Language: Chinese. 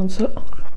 und.